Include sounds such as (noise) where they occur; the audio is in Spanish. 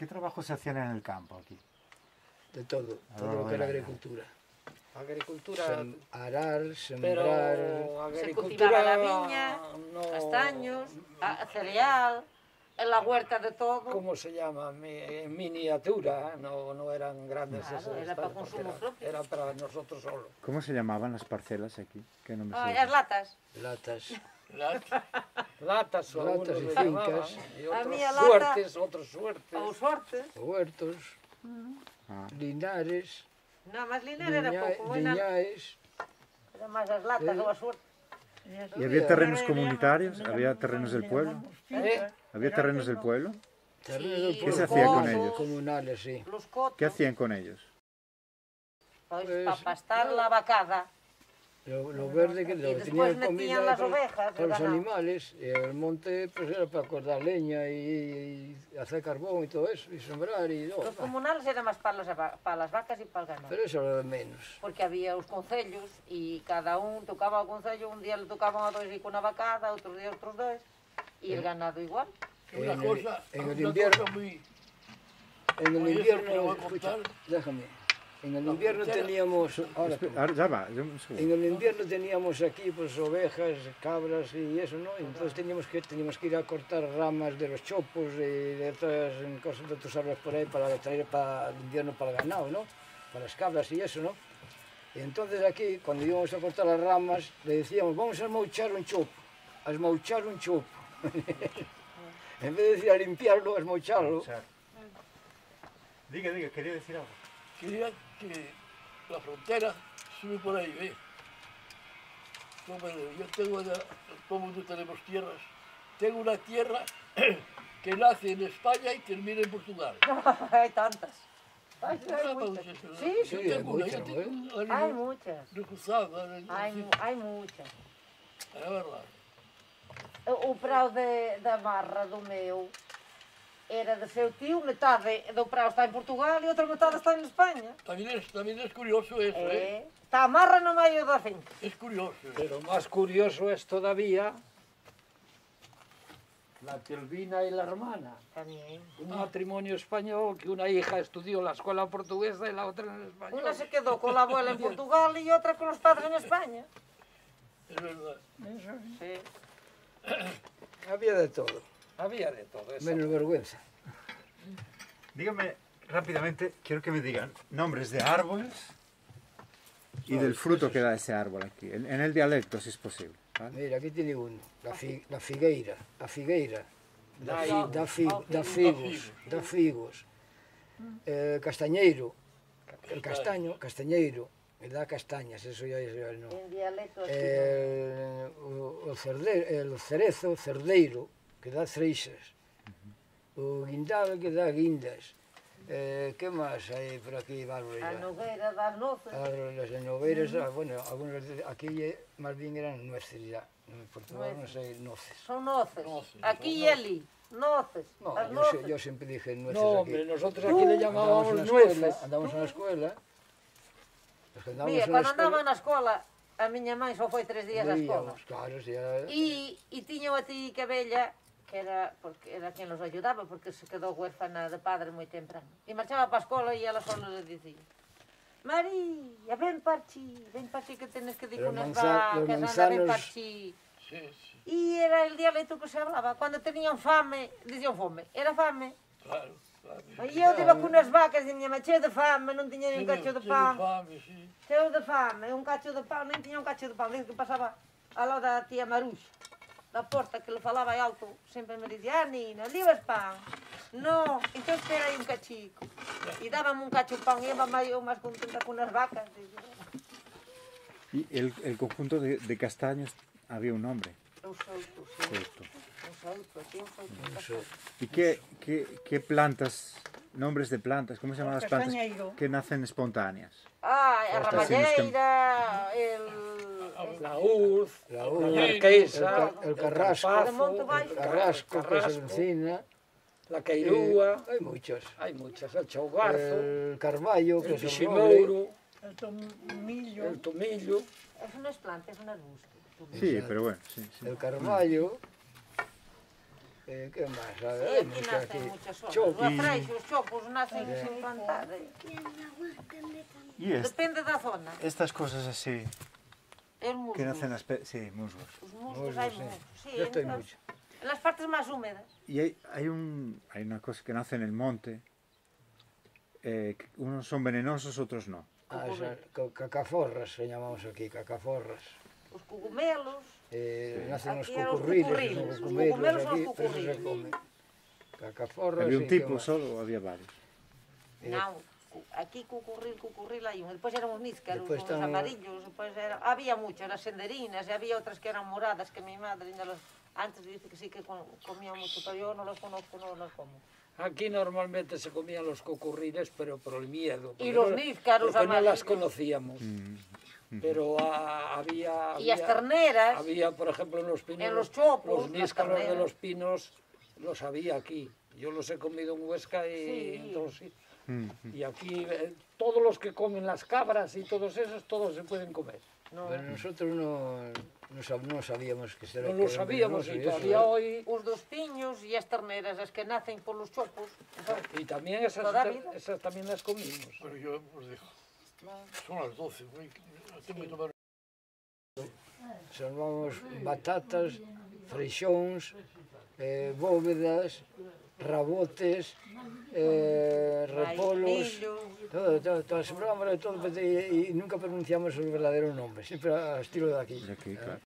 ¿Qué trabajos se hacían en el campo aquí? De todo, A todo lo que era agricultura. Agricultura... Sem- arar, Pero sembrar... agricultura... cultivaba la viña, no- castaños, cereal, en la huerta de todo. ¿Cómo se llama? En miniatura, no, no eran grandes Claro, esas era para consumo era- propio. Era para nosotros solo. ¿Cómo se llamaban las parcelas aquí? ¿Qué nombres Ay, se as latas. latas. (laughs) Latas o Latas y le llamaban, fincas. y otros a lata- suertes, otros suertes. Ou sortes. huertos, Ah, linares, Nada máis linear era liña- era, liñaes... era máis as latas Eh. ou as suertes. ¿Y había terrenos comunitarios? ¿Había terrenos del pueblo? ¿Eh? ¿Había terrenos del pueblo? Sí, ¿Qué se hacía con ellos? Comunales, sí. ¿Qué hacían con ellos? pois, Pues, para pastar la vacada. Lo, lo verde que lo tenían comida las ovejas, para, los animales, e el monte pues, era para cortar leña e, y hacer carbón e todo eso, e sembrar e... todo. los comunales eran máis para, los, para las vacas e para el ganado. Pero eso era de menos. Porque había os concellos e cada un tocaba o concello, un día le tocaban a dois e con a vacada, outros días outros dois, e eh, el ganado igual. Una en, cosa, en el invierno, muy... En el invierno, escucha, déjame, En el invierno teníamos ahora, ya va, en el invierno teníamos aquí pues ovejas, cabras y eso, ¿no? Entonces teníamos que teníamos que ir a cortar ramas de los chopos y de otras cosas de otros árboles por ahí para traer para el invierno para el ganado, ¿no? Para las cabras y eso, ¿no? Y entonces aquí, cuando íbamos a cortar las ramas, le decíamos, vamos a esmauchar un chopo, a esmauchar un chopo. (laughs) en vez de decir a limpiarlo, a esmaucharlo. Diga, diga, quería decir algo. Quería que la frontera sube por ahí, ¿ve? Como yo tengo, una- todo mundo tenemos tierras. Tengo una tierra (clears throat) que nace en España y termina en Portugal. (laughs) hai tantas. Ai, ¿No hai sabes muchas. Sí, Yo sí, hay una, muchas, yo tengo ¿eh? una- hai muchas. hai muchas. é verdade. O prau de, da barra do meu era de seu tío, metade do prado está en Portugal e outra metade está en España. Tamén é, tamén é curioso eso, eh? eh? Está amarra no meio da finca. É curioso. Eh? Pero máis curioso é todavía la Telvina y la hermana. También. Un matrimonio español que una hija estudió en la escuela portuguesa y la otra en España. Una se quedó con la abuela en (laughs) Portugal y otra con los padres en España. Es verdad. Eso sí. Había de todo. Había de todo eso. Menos vergüenza. Dígame rápidamente, quiero que me digan nombres de árboles. Y del fruto que da ese árbol aquí, en, en el dialecto si es posible. ¿vale? Mira, aquí tiene uno, la, fi, la figueira, la figueira, da, da, da, fi, da figos, da figos, eh, castañeiro, el castaño, castañeiro, me da castañas, eso ya é no. En dialecto eh, o, o, cerde, el cerezo, cerdeiro, que dá freixas. O guindal que dá guindas. Eh, que máis hai por aquí Barbeira? A nogueira das noces. A, as nogueiras, mm. bueno, algunos, aquí máis bien eran nueces ya. En Portugal non sei, noces. Son noces. noces. Aquí e ali. Noces. No, as yo, noces. Yo, yo sempre dije nueces no, aquí. No, hombre, nosotros aquí le llamábamos nueces. Andamos na escuela. Mira, cando andaba na escola, a miña mãe só foi tres días á escola. Claro, si era... E, e tiña a ti cabella que era, porque era quen los ayudaba, porque se quedou huérfana de padre moi temprano. E marchaba para a escola e ela solo le dicía María, ven parchi, ven parchi que tenes que dir unas vacas, anda, ven parchi. Sí, sí. E era el dialecto que se hablaba. Cando tenían fame, dicían fome, era fame. Claro, claro. E eu tive con as vacas e miña cheo de fame, non tiña nin un cacho de pan. Fame, sí. Cheo de fame, un cacho de pan, non tiña un cacho de pan, dice que pasaba a lado da tía Maruxa. Da porta que le falaba alto, sempre me dicía, ah, Nina, libas pan? No, entón espera aí un cachico. E dábame un cacho de pan, e iba máis, eu máis contenta con as vacas. Y el, el conjunto de, de castaños había un nombre. Un solto, sí. Justo. Un solto, aquí un solto. un solto. ¿Y qué, qué, qué plantas, nombres de plantas, cómo se llaman las plantas Castañeiro. que nacen espontáneas? Ah, a sí, ramalleira, el... La urz, La la urz, el marquesa, el carrasco, el carrasco, que es encina. la queirúa, Eh, hay muchos. hay muchas, el chaugarzo, El carballo, que el es el piximouro, El tomillo. el tomillo, Es unas plantas, un arbusto. Sí, pero bueno, sí, sí. el carballo, Eh, que máis? A Sí, ver, aquí aquí. muchas zonas. Chopo. Os afreixos, os chopos nacen sin plantar. eh. Y es- Depende da zona. estas cosas así, El musgo. que nacen las... pe- Sí, musgos. Os musgos, Musgos, hai sí. musgos. Sí, Yo estoy en, las, mucho. en las partes más húmedas. Y hay, hay, un, hay una cosa que nace en el monte. eh, unos son venenosos, otros no. Ah, esa, ca- cacaforras se llamamos aquí, cacaforras. Os cogumelos. Eh, nacen os Aquí eran os cucurriles, cucurriles, son os os cucurriles cucumelos son aquí, os pero eso se cucurriles. come. Cacaforras ¿Había un tipo solo o había varios? Eh, cu- aquí cucurril, cucurril hai un. Despois eran os níscaros, Despois os están os- amarillos. Despois era, había muchos, las senderinas, e había outras que eran moradas, que mi madre antes dice que sí que co- comía mucho, pero yo no las conozco, no las como. Aquí normalmente se comían los cocurriles, pero por el miedo. Y los níscaros porque no las amarillos. conocíamos. Pero ah, había, Y las terneras. Había, por ejemplo, en los pinos. En los chopos, Los níscaros de los pinos los había aquí. Yo los he comido en Huesca y Sí. en todos sitios. Mm. Y aquí eh, todos los que comen las cabras y todos esos, todos se pueden comer. No, Pero nosotros no, no, sab, no sabíamos que será. No lo sabíamos y todavía eso, hoy... Os dos piños e as terneras, as que nacen polos chopos. E tamén esas, esas tamén as comimos. Pero yo os dejo. Son as 12, güey. Tengo que tomar... Salvamos batatas, freixóns, eh, bóvedas, rabotes, eh, repolos, todo, todo, todo, asombramos de todo, e, e nunca pronunciamos o verdadeiro nome, sempre a estilo de aquí. De aquí claro.